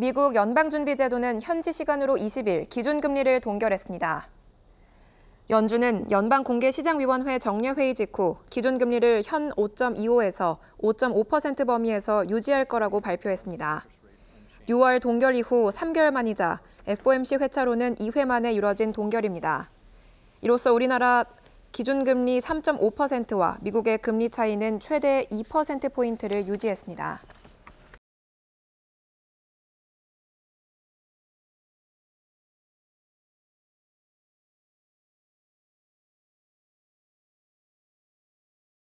미국 연방준비제도는 현지 시간으로 20일 기준금리를 동결했습니다. 연준은 연방공개시장위원회 정례회의 직후 기준금리를 현 5.25에서 5.5% 범위에서 유지할 거라고 발표했습니다. 6월 동결 이후 3개월 만이자 FOMC 회차로는 2회 만에 이뤄진 동결입니다. 이로써 우리나라 기준금리 3.5%와 미국의 금리 차이는 최대 2%포인트를 유지했습니다.